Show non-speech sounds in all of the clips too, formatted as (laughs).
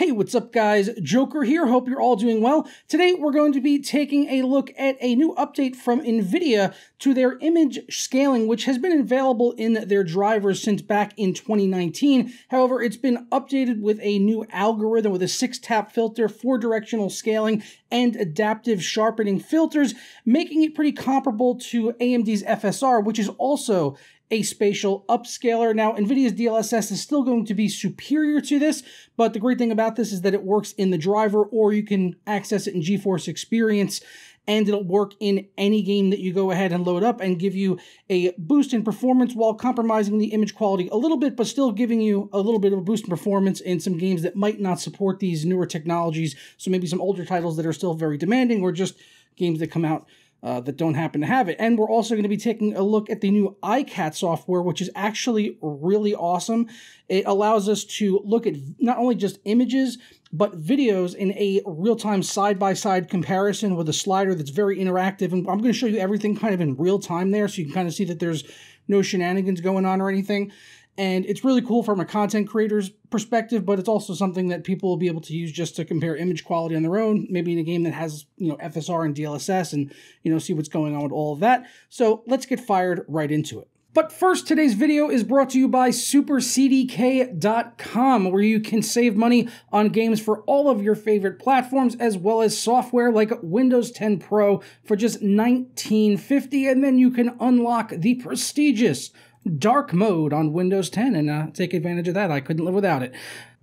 Hey, what's up, guys? Joker here. Hope you're all doing well. Today, we're going to be taking a look at a new update from NVIDIA to their image scaling, which has been available in their drivers since back in 2019. However, it's been updated with a new algorithm with a six tap filter, four directional scaling, and adaptive sharpening filters, making it pretty comparable to AMD's FSR, which is also a spatial upscaler. Now, NVIDIA's DLSS is still going to be superior to this, but the great thing about this is that it works in the driver or you can access it in GeForce Experience and it'll work in any game that you go ahead and load up and give you a boost in performance while compromising the image quality a little bit, but still giving you a little bit of a boost in performance in some games that might not support these newer technologies. So maybe some older titles that are still very demanding or just games that come out uh, that don't happen to have it. And we're also going to be taking a look at the new ICAT software, which is actually really awesome. It allows us to look at not only just images, but videos in a real time side by side comparison with a slider that's very interactive. And I'm going to show you everything kind of in real time there so you can kind of see that there's no shenanigans going on or anything and it's really cool from a content creator's perspective but it's also something that people will be able to use just to compare image quality on their own maybe in a game that has you know fsr and dlss and you know see what's going on with all of that. So let's get fired right into it. But first, today's video is brought to you by SuperCDK.com, where you can save money on games for all of your favorite platforms, as well as software like Windows 10 Pro for just $19.50, and then you can unlock the prestigious dark mode on Windows 10 and uh, take advantage of that. I couldn't live without it.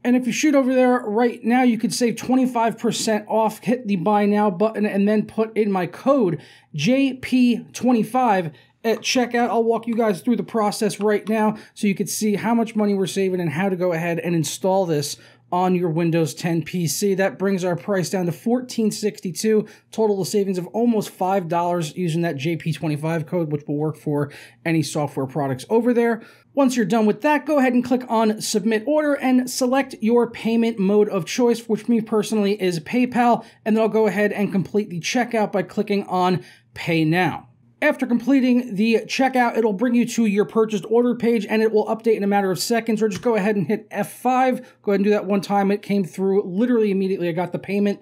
And if you shoot over there right now, you could save 25% off. Hit the buy now button and then put in my code JP25 at checkout. I'll walk you guys through the process right now so you can see how much money we're saving and how to go ahead and install this on your Windows 10 PC. That brings our price down to $14.62, total of savings of almost $5 using that JP25 code, which will work for any software products over there. Once you're done with that, go ahead and click on Submit Order and select your payment mode of choice, which me personally is PayPal, and then I'll go ahead and complete the checkout by clicking on Pay Now. After completing the checkout, it'll bring you to your purchased order page and it will update in a matter of seconds or just go ahead and hit F5. Go ahead and do that one time. It came through literally immediately. I got the payment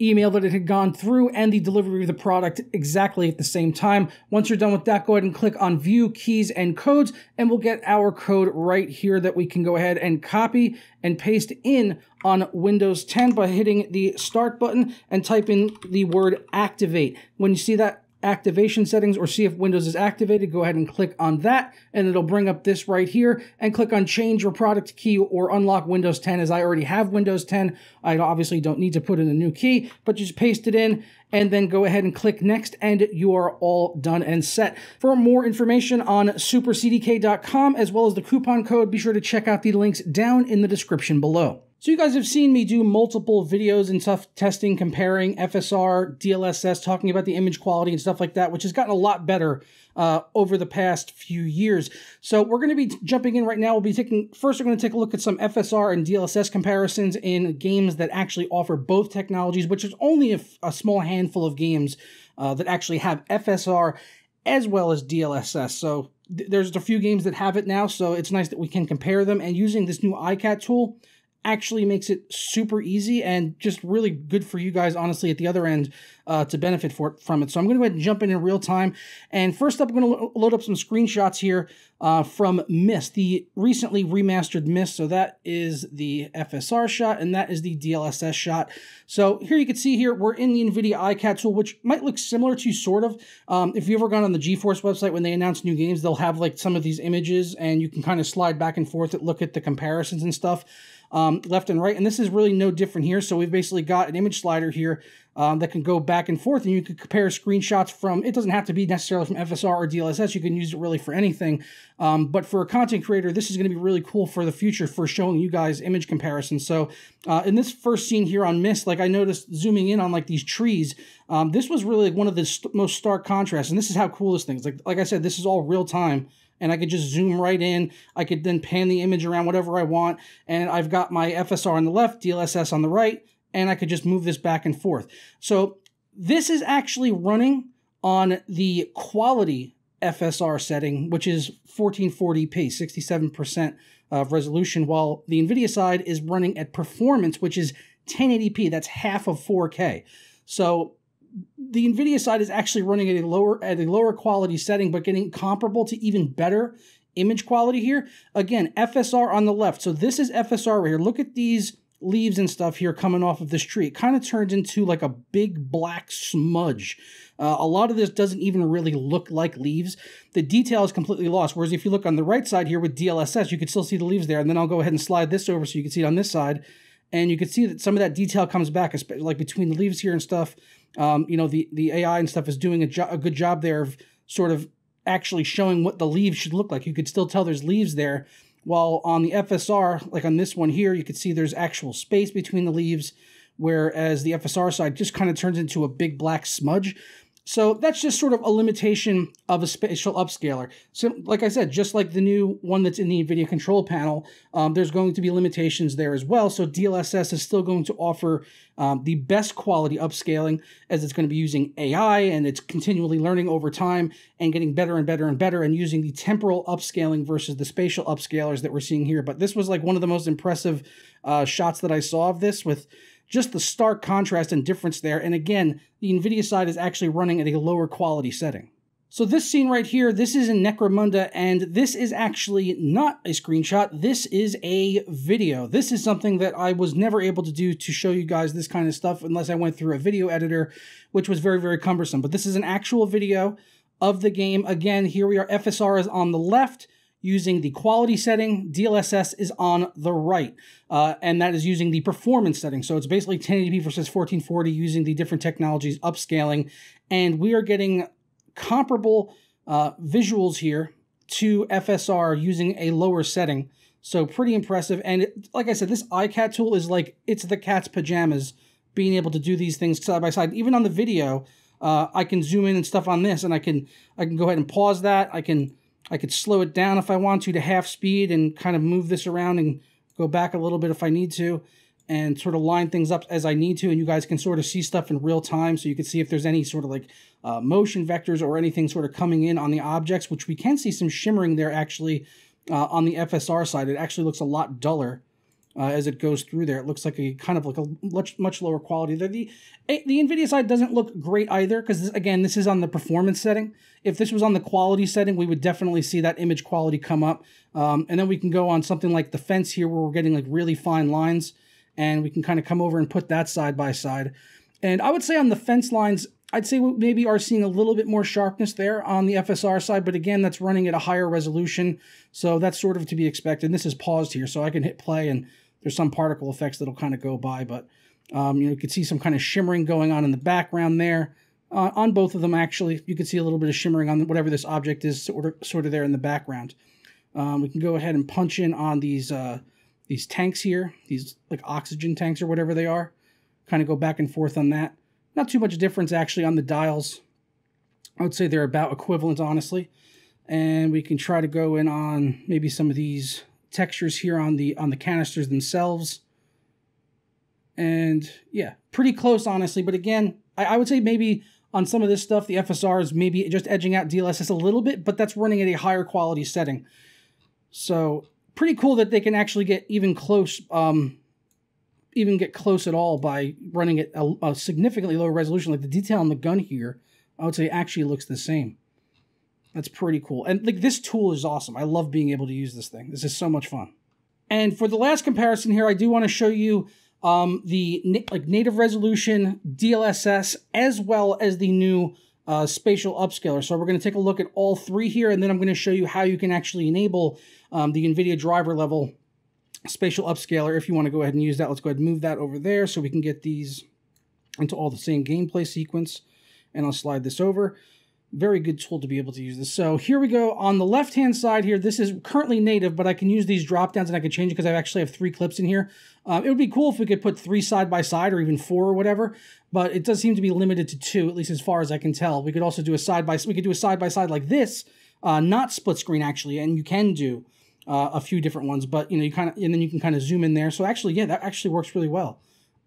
email that it had gone through and the delivery of the product exactly at the same time. Once you're done with that, go ahead and click on view keys and codes and we'll get our code right here that we can go ahead and copy and paste in on Windows 10 by hitting the start button and type in the word activate. When you see that activation settings or see if Windows is activated, go ahead and click on that and it'll bring up this right here and click on change your product key or unlock Windows 10 as I already have Windows 10. I obviously don't need to put in a new key, but just paste it in and then go ahead and click next and you are all done and set. For more information on supercdk.com as well as the coupon code, be sure to check out the links down in the description below. So you guys have seen me do multiple videos and stuff testing, comparing FSR, DLSS, talking about the image quality and stuff like that, which has gotten a lot better uh, over the past few years. So we're going to be jumping in right now. We'll be taking, first we're going to take a look at some FSR and DLSS comparisons in games that actually offer both technologies, which is only a, a small handful of games uh, that actually have FSR as well as DLSS. So th there's a few games that have it now, so it's nice that we can compare them. And using this new ICAT tool, actually makes it super easy and just really good for you guys, honestly, at the other end uh, to benefit for, from it. So I'm going to go ahead and jump in in real time. And first up, I'm going to load up some screenshots here uh, from Myst, the recently remastered Myst. So that is the FSR shot, and that is the DLSS shot. So here you can see here, we're in the NVIDIA ICAT tool, which might look similar to sort of, um, if you've ever gone on the GeForce website, when they announce new games, they'll have like some of these images, and you can kind of slide back and forth and look at the comparisons and stuff um, left and right. And this is really no different here. So we've basically got an image slider here um, that can go back and forth and you can compare screenshots from, it doesn't have to be necessarily from FSR or DLSS. You can use it really for anything. Um, but for a content creator, this is going to be really cool for the future for showing you guys image comparisons. So uh, in this first scene here on Myst, like I noticed zooming in on like these trees, um, this was really like one of the st most stark contrasts. And this is how cool this thing is. Like, like I said, this is all real time and I could just zoom right in. I could then pan the image around whatever I want. And I've got my FSR on the left, DLSS on the right, and I could just move this back and forth. So this is actually running on the quality FSR setting, which is 1440p, 67% of resolution, while the NVIDIA side is running at performance, which is 1080p. That's half of 4K. So the NVIDIA side is actually running at a lower at a lower quality setting, but getting comparable to even better image quality here. Again, FSR on the left. So this is FSR right here. Look at these leaves and stuff here coming off of this tree. It kind of turns into like a big black smudge. Uh, a lot of this doesn't even really look like leaves. The detail is completely lost. Whereas if you look on the right side here with DLSS, you can still see the leaves there. And then I'll go ahead and slide this over so you can see it on this side. And you can see that some of that detail comes back, like between the leaves here and stuff. Um, you know, the, the AI and stuff is doing a, jo- a good job there of sort of actually showing what the leaves should look like. You could still tell there's leaves there while on the FSR, like on this one here, you can see there's actual space between the leaves, whereas the FSR side just kind of turns into a big black smudge. So that's just sort of a limitation of a spatial upscaler. So, like I said, just like the new one that's in the NVIDIA control panel, um, there's going to be limitations there as well. So DLSS is still going to offer um, the best quality upscaling as it's going to be using AI and it's continually learning over time and getting better and better and better and using the temporal upscaling versus the spatial upscalers that we're seeing here. But this was like one of the most impressive uh, shots that I saw of this with just the stark contrast and difference there. And again, the NVIDIA side is actually running at a lower quality setting. So this scene right here, this is in Necromunda, and this is actually not a screenshot. This is a video. This is something that I was never able to do to show you guys this kind of stuff unless I went through a video editor, which was very, very cumbersome. But this is an actual video of the game. Again, here we are. FSR is on the left using the quality setting. DLSS is on the right, uh, and that is using the performance setting. So it's basically 1080p versus 1440 using the different technologies upscaling, and we are getting comparable uh, visuals here to FSR using a lower setting. So pretty impressive. And it, like I said, this ICAT tool is like, it's the cat's pajamas being able to do these things side by side. Even on the video, uh, I can zoom in and stuff on this and I can, I can go ahead and pause that. I can I could slow it down if I want to to half speed and kind of move this around and go back a little bit if I need to and sort of line things up as I need to. And you guys can sort of see stuff in real time. So you can see if there's any sort of like uh, motion vectors or anything sort of coming in on the objects, which we can see some shimmering there actually uh, on the FSR side. It actually looks a lot duller uh, as it goes through there. It looks like a kind of like a much much lower quality. The the, the NVIDIA side doesn't look great either because again this is on the performance setting. If this was on the quality setting, we would definitely see that image quality come up. Um, and then we can go on something like the fence here where we're getting like really fine lines and we can kind of come over and put that side by side. And I would say on the fence lines, I'd say we maybe are seeing a little bit more sharpness there on the FSR side, but again, that's running at a higher resolution. So that's sort of to be expected. This is paused here, so I can hit play and there's some particle effects that'll kind of go by, but um, you know, you can see some kind of shimmering going on in the background there. Uh, on both of them, actually, you can see a little bit of shimmering on whatever this object is sort of, sort of there in the background. Um, we can go ahead and punch in on these uh, these tanks here, these like oxygen tanks or whatever they are. Kind of go back and forth on that. Not too much difference actually on the dials. I would say they're about equivalent, honestly. And we can try to go in on maybe some of these textures here on the on the canisters themselves. And yeah, pretty close, honestly. But again, I, I would say maybe on some of this stuff, the FSR is maybe just edging out DLSS a little bit, but that's running at a higher quality setting. So pretty cool that they can actually get even close, um, even get close at all by running at a, a significantly lower resolution. Like the detail on the gun here, I would say actually looks the same. That's pretty cool. And like this tool is awesome. I love being able to use this thing. This is so much fun. And for the last comparison here, I do want to show you um, the like native resolution DLSS as well as the new uh, spatial upscaler. So we're going to take a look at all three here, and then I'm going to show you how you can actually enable um, the NVIDIA driver level spatial upscaler if you want to go ahead and use that. Let's go ahead and move that over there so we can get these into all the same gameplay sequence. And I'll slide this over very good tool to be able to use this. So here we go. On the left-hand side here, this is currently native, but I can use these drop downs and I can change it because I actually have three clips in here. Um, it would be cool if we could put three side by side or even four or whatever, but it does seem to be limited to two, at least as far as I can tell. We could also do a side by we could do a side by side like this, uh, not split screen actually, and you can do uh, a few different ones, but you know you kind of and then you can kind of zoom in there. So actually, yeah, that actually works really well.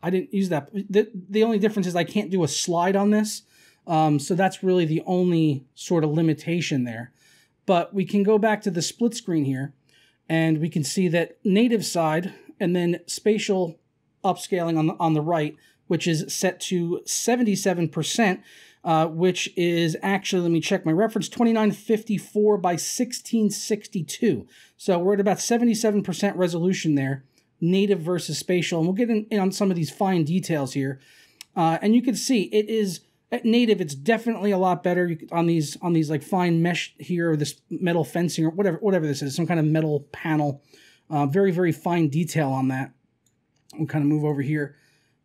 I didn't use that. The, the only difference is I can't do a slide on this. Um, so that's really the only sort of limitation there. But we can go back to the split screen here. And we can see that native side and then spatial upscaling on the, on the right, which is set to 77%, uh, which is actually, let me check my reference, 2954 by 1662. So we're at about 77% resolution there, native versus spatial. And we'll get in, in on some of these fine details here. Uh, and you can see it is at native, it's definitely a lot better on these on these like fine mesh here, or this metal fencing or whatever whatever this is, some kind of metal panel. Uh, very very fine detail on that. We'll kind of move over here,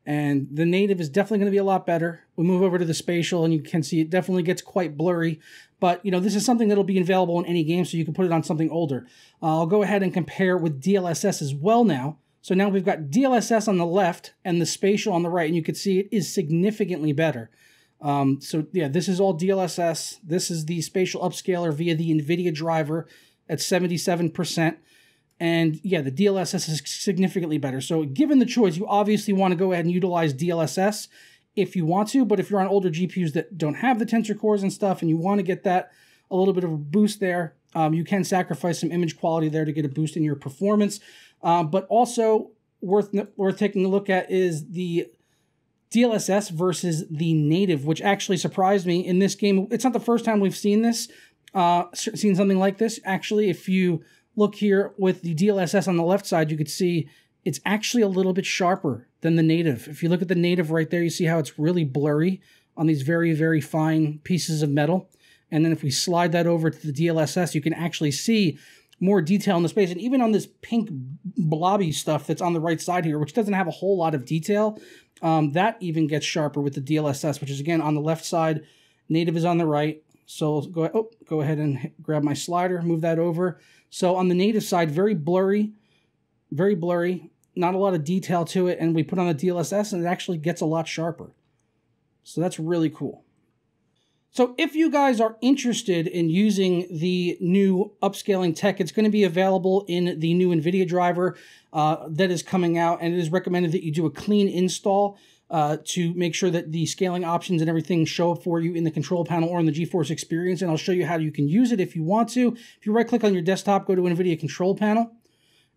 and the native is definitely going to be a lot better. We move over to the spatial, and you can see it definitely gets quite blurry. But you know this is something that'll be available in any game, so you can put it on something older. Uh, I'll go ahead and compare with DLSS as well now. So now we've got DLSS on the left and the spatial on the right, and you can see it is significantly better. Um, so yeah, this is all DLSS. This is the spatial upscaler via the NVIDIA driver at 77%. And yeah, the DLSS is significantly better. So given the choice, you obviously want to go ahead and utilize DLSS if you want to, but if you're on older GPUs that don't have the tensor cores and stuff and you want to get that a little bit of a boost there, um, you can sacrifice some image quality there to get a boost in your performance. Uh, but also worth worth taking a look at is the DLSS versus the native, which actually surprised me in this game. It's not the first time we've seen this, uh, seen something like this. Actually, if you look here with the DLSS on the left side, you could see it's actually a little bit sharper than the native. If you look at the native right there, you see how it's really blurry on these very, very fine pieces of metal. And then if we slide that over to the DLSS, you can actually see more detail in the space. And even on this pink blobby stuff that's on the right side here, which doesn't have a whole lot of detail, um, that even gets sharper with the DLSS, which is again on the left side. Native is on the right. So go, oh, go ahead and grab my slider, move that over. So on the native side, very blurry, very blurry, not a lot of detail to it. And we put on the DLSS and it actually gets a lot sharper. So that's really cool. So if you guys are interested in using the new upscaling tech, it's going to be available in the new NVIDIA driver uh, that is coming out, and it is recommended that you do a clean install uh, to make sure that the scaling options and everything show up for you in the control panel or in the GeForce experience, and I'll show you how you can use it if you want to. If you right-click on your desktop, go to NVIDIA control panel,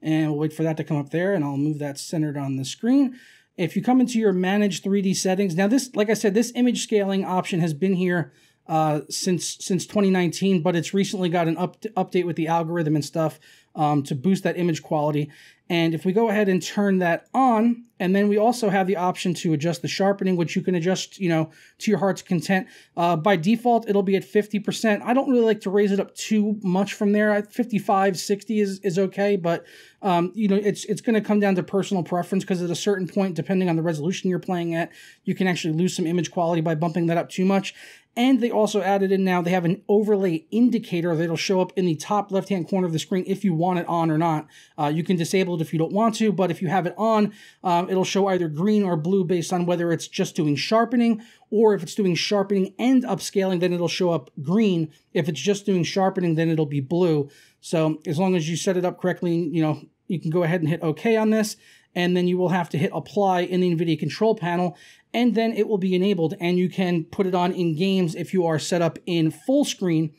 and we'll wait for that to come up there, and I'll move that centered on the screen. If you come into your Manage 3D settings, now this, like I said, this image scaling option has been here uh, since since 2019, but it's recently got an up, update with the algorithm and stuff um, to boost that image quality. And if we go ahead and turn that on, and then we also have the option to adjust the sharpening, which you can adjust, you know, to your heart's content. Uh, by default, it'll be at 50%. I don't really like to raise it up too much from there. 55, 60 is, is okay, but, um, you know, it's, it's going to come down to personal preference because at a certain point, depending on the resolution you're playing at, you can actually lose some image quality by bumping that up too much. And they also added in now, they have an overlay indicator that'll show up in the top left-hand corner of the screen if you want it on or not. Uh, you can disable it if you don't want to, but if you have it on, um, it'll show either green or blue based on whether it's just doing sharpening or if it's doing sharpening and upscaling, then it'll show up green. If it's just doing sharpening, then it'll be blue. So as long as you set it up correctly, you know, you can go ahead and hit OK on this and then you will have to hit apply in the NVIDIA control panel, and then it will be enabled, and you can put it on in games if you are set up in full screen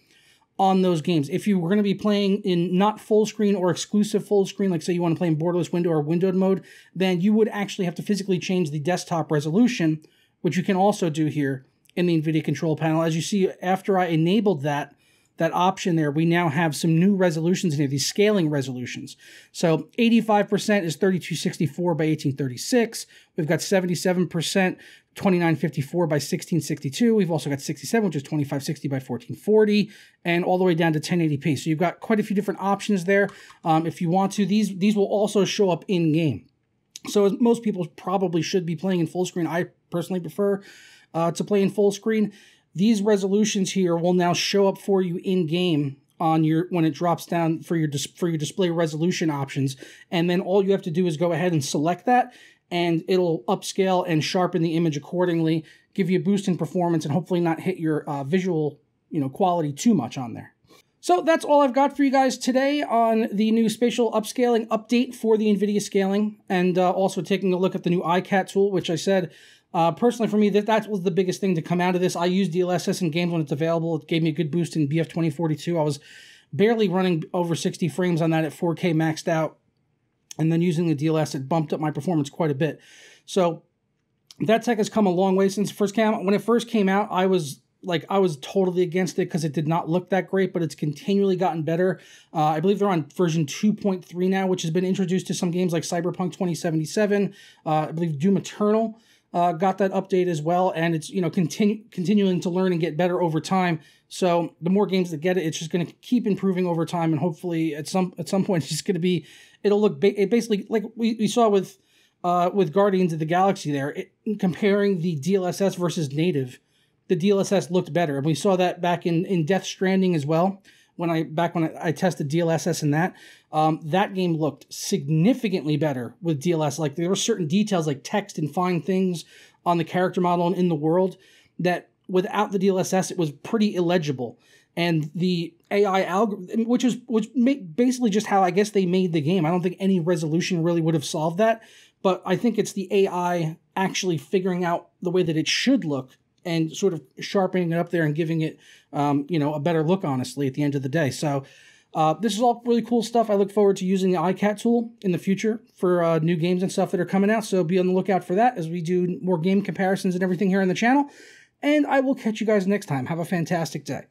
on those games. If you were going to be playing in not full screen or exclusive full screen, like say you want to play in borderless window or windowed mode, then you would actually have to physically change the desktop resolution, which you can also do here in the NVIDIA control panel. As you see, after I enabled that, that option there, we now have some new resolutions in here, these scaling resolutions. So 85% is 3264 by 1836. We've got 77%, 2954 by 1662. We've also got 67, which is 2560 by 1440, and all the way down to 1080p. So you've got quite a few different options there. Um, if you want to, these, these will also show up in game. So most people probably should be playing in full screen. I personally prefer uh, to play in full screen. These resolutions here will now show up for you in game on your when it drops down for your dis, for your display resolution options. And then all you have to do is go ahead and select that and it'll upscale and sharpen the image accordingly give you a boost in performance and hopefully not hit your uh, visual you know quality too much on there. So that's all I've got for you guys today on the new spatial upscaling update for the NVIDIA scaling and uh, also taking a look at the new ICAT tool, which I said uh, personally, for me, that, that was the biggest thing to come out of this. I use DLSS in games when it's available. It gave me a good boost in BF 2042. I was barely running over 60 frames on that at 4K maxed out. And then using the DLS, it bumped up my performance quite a bit. So that tech has come a long way since it first came out. When it first came out, I was like I was totally against it because it did not look that great, but it's continually gotten better. Uh, I believe they're on version 2.3 now, which has been introduced to some games like Cyberpunk 2077. Uh, I believe Doom Eternal uh, got that update as well, and it's you know continue continuing to learn and get better over time. So the more games that get it, it's just going to keep improving over time, and hopefully at some at some point (laughs) it's just going to be it'll look ba- it basically like we, we saw with uh, with Guardians of the Galaxy there, it, comparing the DLSS versus native the DLSS looked better. And we saw that back in, in Death Stranding as well. When I back when I, I tested DLSS in that, um, that game looked significantly better with DLS. Like there were certain details like text and fine things on the character model and in the world that without the DLSS it was pretty illegible. And the AI algorithm, which is which basically just how I guess they made the game. I don't think any resolution really would have solved that, but I think it's the AI actually figuring out the way that it should look and sort of sharpening it up there and giving it, um, you know, a better look, honestly, at the end of the day. So uh, this is all really cool stuff. I look forward to using the ICAT tool in the future for uh, new games and stuff that are coming out. So be on the lookout for that as we do more game comparisons and everything here on the channel. And I will catch you guys next time. Have a fantastic day.